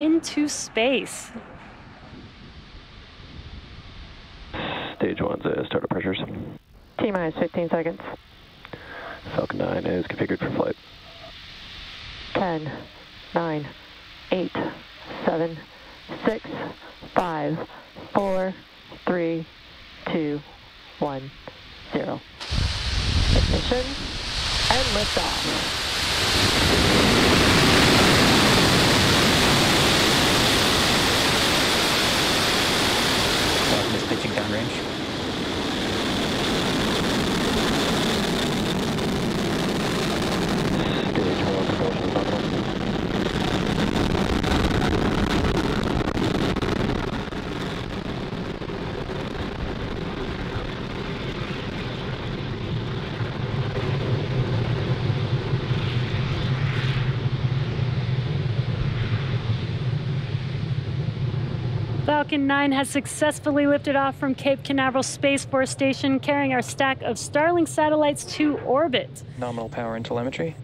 into space. Stage one's uh, startup pressures. T minus 15 seconds. Falcon 9 is configured for flight. 10, 9, 8, 7, 6, 5, 4, 3, 2, 1, 0. Ignition and liftoff. Falcon is pitching downrange. Stage one propulsion nominal. Falcon 9 has successfully lifted off from Cape Canaveral Space Force Station, carrying our stack of Starlink satellites to orbit. Nominal power and telemetry.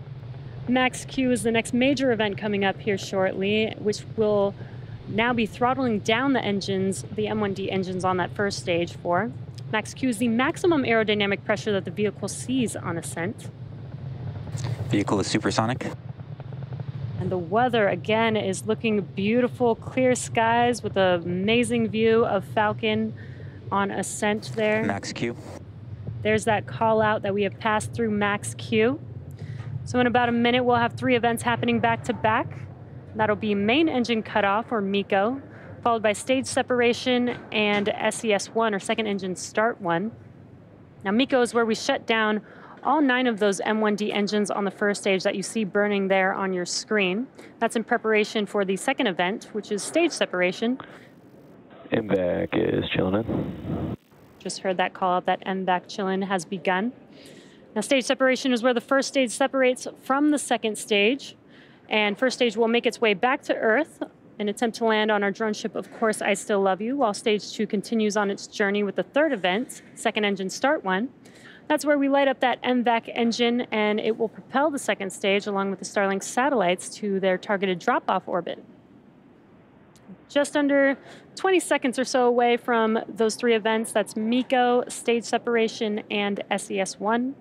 Max Q is the next major event coming up here shortly, which will now be throttling down the engines, the M1D engines on that first stage for. Max Q is the maximum aerodynamic pressure that the vehicle sees on ascent. Vehicle is supersonic. And the weather again is looking beautiful, clear skies with an amazing view of Falcon on ascent there. Max Q. There's that call out that we have passed through Max Q. So in about a minute, we'll have three events happening back to back. That'll be main engine cutoff or MECO, followed by stage separation and SES1 or second engine start one. Now MECO is where we shut down all nine of those M1D engines on the first stage that you see burning there on your screen. That's in preparation for the second event, which is stage separation. MVAC is chilling in. Just heard that call out that MVAC chilling has begun. Now, stage separation is where the first stage separates from the second stage, and first stage will make its way back to Earth in attempt to land on our drone ship, Of Course I Still Love You, while stage two continues on its journey with the third event, second engine start one. That's where we light up that MVAC engine, and it will propel the second stage along with the Starlink satellites to their targeted drop off orbit just under 20 seconds or so away from those three events. That's MECO, stage separation, and SES1.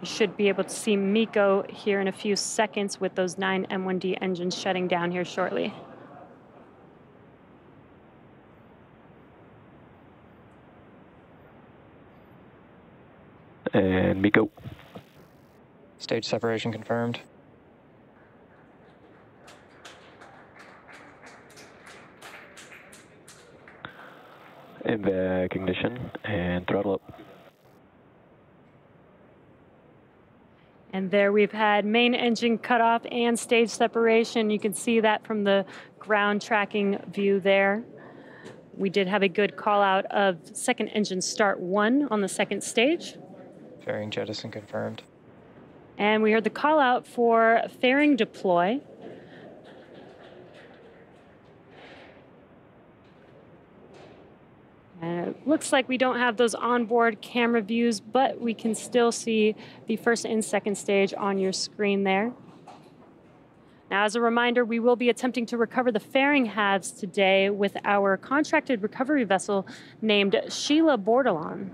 You should be able to see MECO here in a few seconds with those nine M1D engines shutting down here shortly. And MECO. Stage separation confirmed. MVAC ignition and throttle up. And there we've had main engine cutoff and stage separation. You can see that from the ground tracking view there. We did have a good call out of second engine start one on the second stage. Fairing jettison confirmed. And we heard the call out for fairing deploy. It looks like we don't have those onboard camera views, but we can still see the first and second stage on your screen there. Now, as a reminder, we will be attempting to recover the fairing halves today with our contracted recovery vessel named Sheila Bordelon.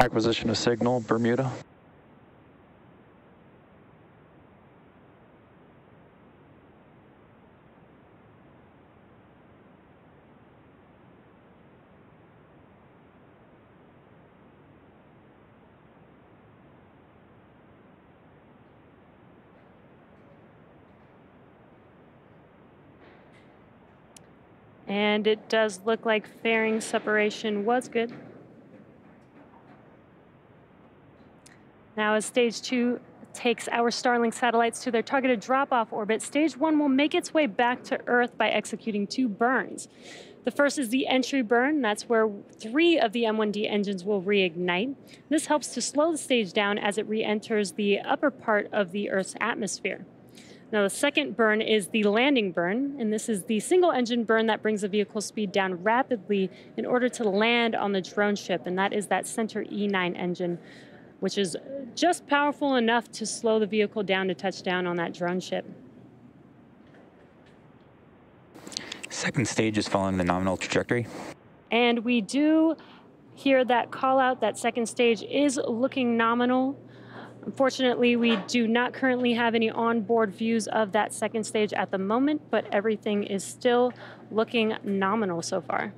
Acquisition of signal, Bermuda. And it does look like fairing separation was good. Now, as stage two takes our Starlink satellites to their targeted drop off orbit, stage one will make its way back to Earth by executing two burns. The first is the entry burn. That's where three of the M1D engines will reignite. This helps to slow the stage down as it re enters the upper part of the Earth's atmosphere. Now, the second burn is the landing burn, and this is the single engine burn that brings the vehicle speed down rapidly in order to land on the drone ship, and that is that center E9 engine, which is just powerful enough to slow the vehicle down to touch down on that drone ship. Second stage is following the nominal trajectory. And we do hear that call out that second stage is looking nominal. Unfortunately, we do not currently have any onboard views of that second stage at the moment, but everything is still looking nominal so far.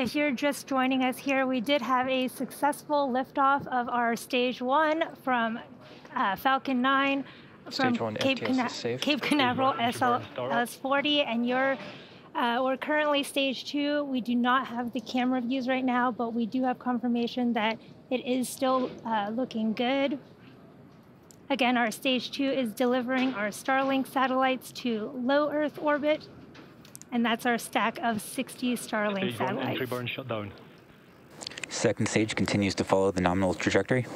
If you're just joining us here, we did have a successful liftoff of our stage one from uh, Falcon 9 from Cape, Cana- Cape Canaveral SLC-40, and you're uh, we're currently stage two. We do not have the camera views right now, but we do have confirmation that it is still uh, looking good. Again, our stage two is delivering our Starlink satellites to low Earth orbit, and that's our stack of 60 Starlink Stage one entry satellites. burn shut down. Second stage continues to follow the nominal trajectory.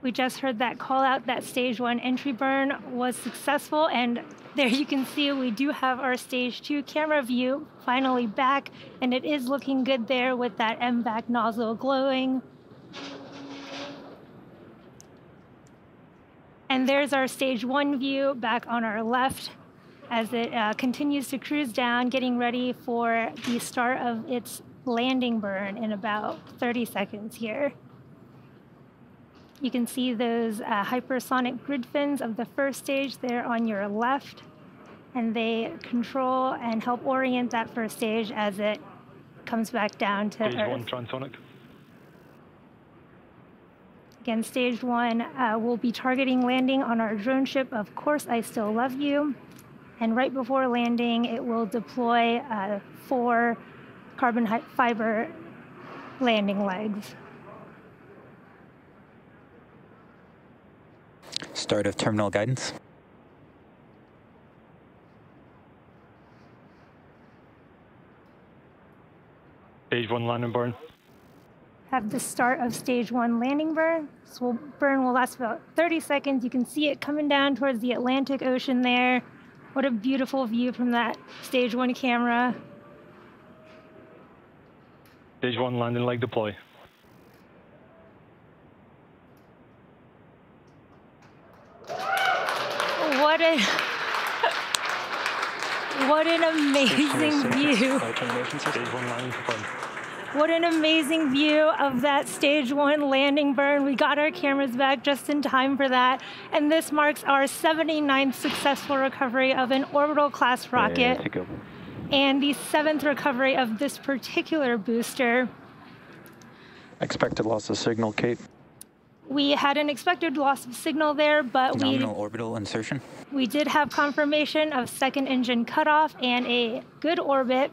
We just heard that call out that stage one entry burn was successful, and there you can see we do have our stage two camera view finally back, and it is looking good there with that MVAC nozzle glowing. And there's our stage one view back on our left as it uh, continues to cruise down, getting ready for the start of its landing burn in about 30 seconds here. You can see those uh, hypersonic grid fins of the first stage there on your left, and they control and help orient that first stage as it comes back down to Stage Earth. one transonic. Again, stage one uh, will be targeting landing on our drone ship, Of Course I Still Love You. And right before landing, it will deploy uh, four carbon hi- fiber landing legs. Start of terminal guidance. Stage one landing burn. have the start of stage one landing burn. This will, burn will last about 30 seconds. You can see it coming down towards the Atlantic Ocean there. What a beautiful view from that stage one camera. Stage one landing leg deploy. What a what an amazing view. Flight termination system. Stage one landing confirmed. What an amazing view of that stage one landing burn. We got our cameras back just in time for that. And this marks our 79th successful recovery of an orbital class rocket. And and the seventh recovery of this particular booster. Expected loss of signal, Kate. We had an expected loss of signal there, but we, Nominal orbital insertion. we did have confirmation of second engine cutoff and a good orbit.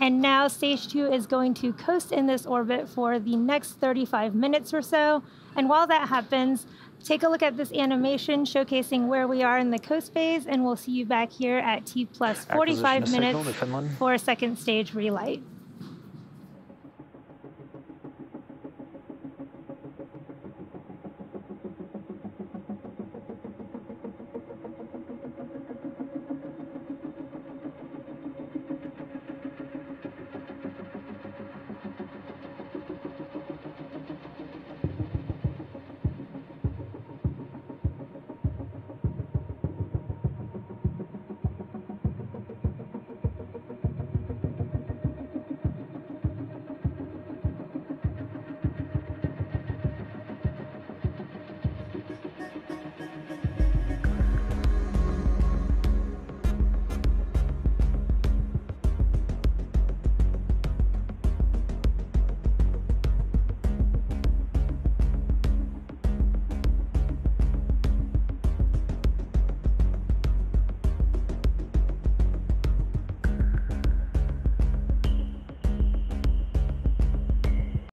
And now stage two is going to coast in this orbit for the next 35 minutes or so. And while that happens, take a look at this animation showcasing where we are in the coast phase, and we'll see you back here at T plus 45 Acquisition of signal minutes for a second stage relight.